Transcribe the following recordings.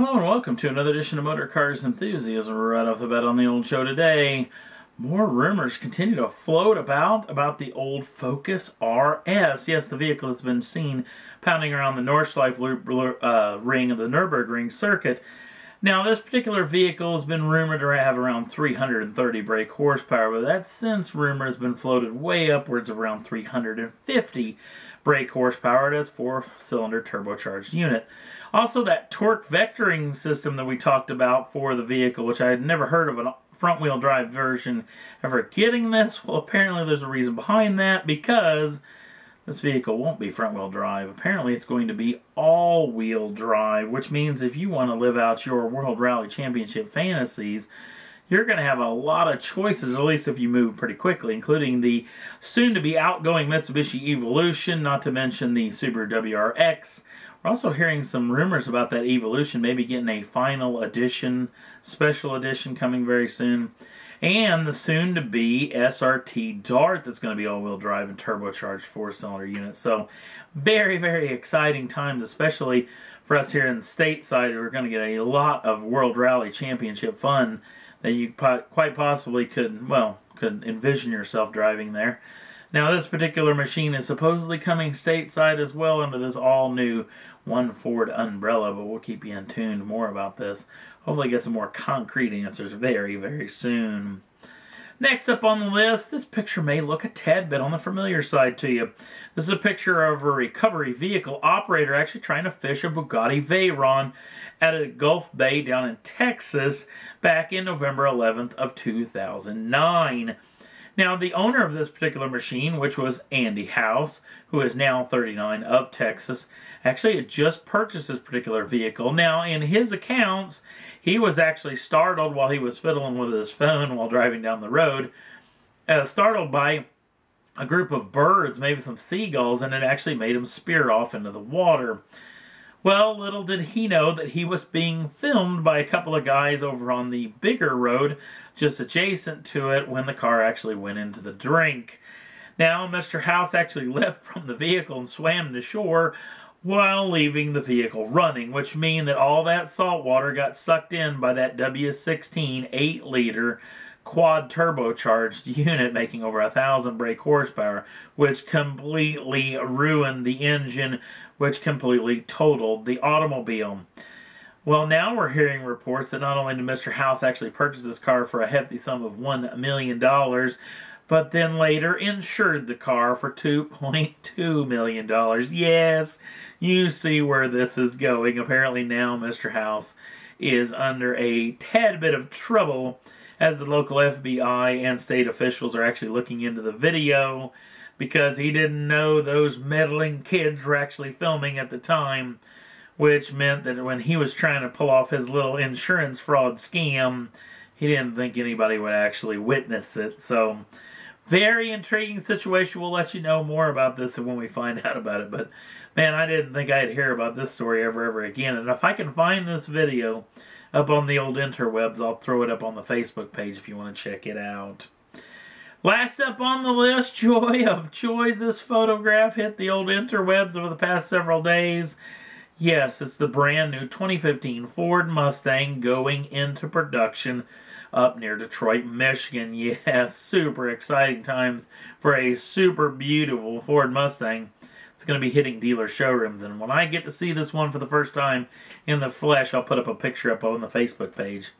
Hello and welcome to another edition of Motor Cars Enthusiast. Right off the bat on the old show today, more rumors continue to float about about the old Focus RS. Yes, the vehicle that's been seen pounding around the Nordschleife uh, ring of the Nürburgring circuit. Now, this particular vehicle has been rumored to have around 330 brake horsepower, but that since rumor has been floated way upwards of around 350 brake horsepower. It has four-cylinder turbocharged unit. Also, that torque vectoring system that we talked about for the vehicle, which I had never heard of a front-wheel drive version ever getting this. Well, apparently there's a reason behind that because this vehicle won't be front-wheel drive. Apparently it's going to be all-wheel drive, which means if you want to live out your World Rally Championship fantasies, you're going to have a lot of choices, at least if you move pretty quickly, including the soon-to-be outgoing Mitsubishi Evolution, not to mention the Subaru WRX. We're also hearing some rumors about that Evolution maybe getting a final edition, special edition coming very soon. And the soon-to-be SRT Dart that's going to be all-wheel drive and turbocharged four-cylinder unit. So very, very exciting times, especially for us here in the stateside. We're going to get a lot of World Rally Championship fun that you quite possibly could, well, could envision yourself driving there. Now, this particular machine is supposedly coming stateside as well under this all-new One Ford umbrella, but we'll keep you in tune more about this. Hopefully get some more concrete answers very, very soon. Next up on the list, this picture may look a tad bit on the familiar side to you. This is a picture of a recovery vehicle operator actually trying to fish a Bugatti Veyron at a Gulf Bay down in Texas back in November 11th of 2009. Now, the owner of this particular machine, which was Andy House, who is now 39 of Texas, actually had just purchased this particular vehicle. Now, in his accounts, he was actually startled while he was fiddling with his phone while driving down the road, uh, startled by a group of birds, maybe some seagulls, and it actually made him spear off into the water. Well, little did he know that he was being filmed by a couple of guys over on the bigger road just adjacent to it when the car actually went into the drink. Now, Mr. House actually left from the vehicle and swam to shore while leaving the vehicle running, which means that all that salt water got sucked in by that W16 8 liter quad turbocharged unit making over a thousand brake horsepower, which completely ruined the engine, which completely totaled the automobile. Well, now we're hearing reports that not only did Mr. House actually purchase this car for a hefty sum of $1 million, but then later insured the car for $2.2 million. Yes, you see where this is going. Apparently now Mr. House is under a tad bit of trouble as the local FBI and state officials are actually looking into the video because he didn't know those meddling kids were actually filming at the time, which meant that when he was trying to pull off his little insurance fraud scam, he didn't think anybody would actually witness it. So, very intriguing situation. We'll let you know more about this when we find out about it. But, man, I didn't think I'd hear about this story ever, ever again. And if I can find this video, up on the old interwebs. I'll throw it up on the Facebook page if you want to check it out. Last up on the list, joy of joys, this photograph hit the old interwebs over the past several days. Yes, it's the brand new 2015 Ford Mustang going into production up near Detroit, Michigan. Yes, super exciting times for a super beautiful Ford Mustang. It's going to be hitting dealer showrooms. And when I get to see this one for the first time in the flesh, I'll put up a picture up on the Facebook page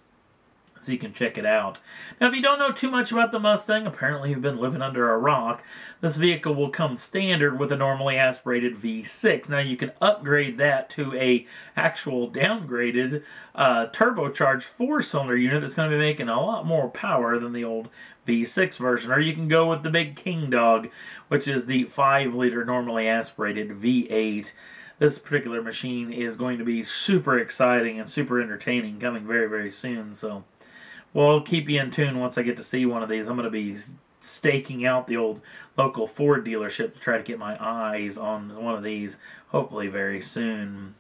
so you can check it out. Now, if you don't know too much about the Mustang, apparently you've been living under a rock, this vehicle will come standard with a normally aspirated V6. Now, you can upgrade that to a actual downgraded uh, turbocharged four-cylinder unit that's going to be making a lot more power than the old V6 version, or you can go with the big King Dog, which is the 5-liter normally aspirated V8. This particular machine is going to be super exciting and super entertaining coming very, very soon, so we'll keep you in tune once I get to see one of these. I'm going to be staking out the old local Ford dealership to try to get my eyes on one of these, hopefully very soon.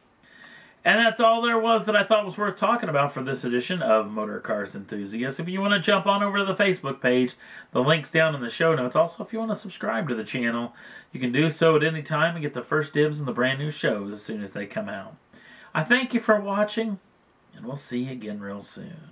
And that's all there was that I thought was worth talking about for this edition of Motor Cars Enthusiasts. If you want to jump on over to the Facebook page, the link's down in the show notes. Also, if you want to subscribe to the channel, you can do so at any time and get the first dibs on the brand new shows as soon as they come out. I thank you for watching. And we'll see you again real soon.